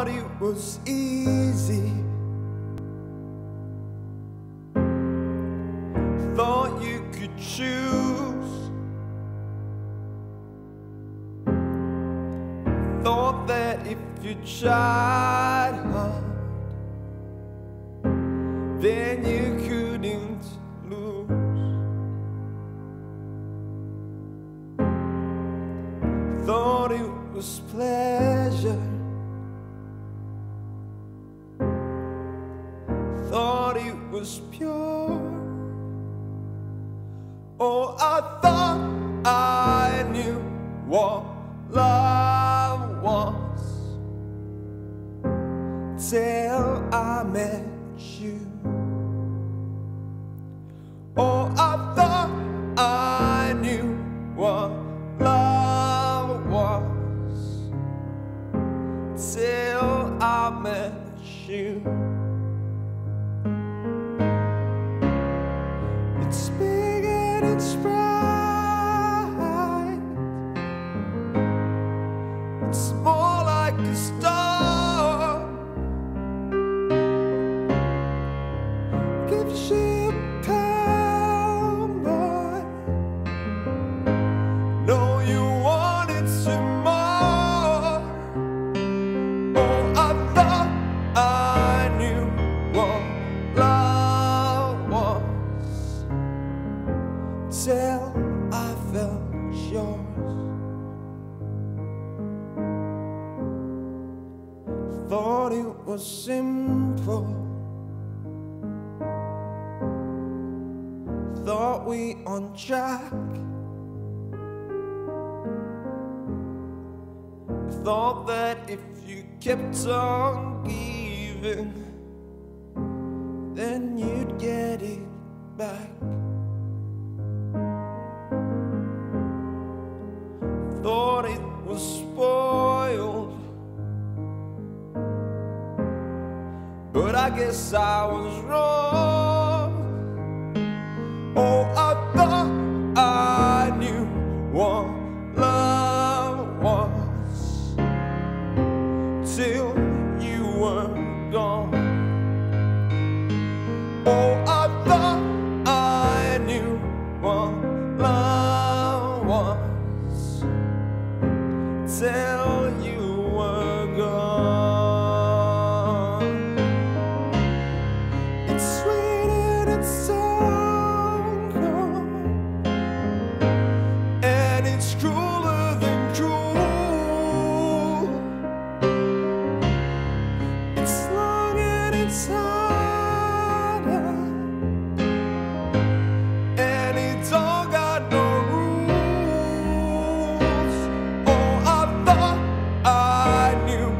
thought it was easy. Thought you could choose. Thought that if you tried hard, then you couldn't lose. Thought it was pleasure. Thought it was pure. Oh, I thought I knew what love was till I met you. Oh, I thought I knew what love was till I met you. And Thought it was simple. Thought we on track. Thought that if you kept on giving, then you'd get it back. thought it was spoiled. But I guess I was wrong. Oh, I thought I knew what love was till you were gone. And it's all got no rules. Oh, I thought I knew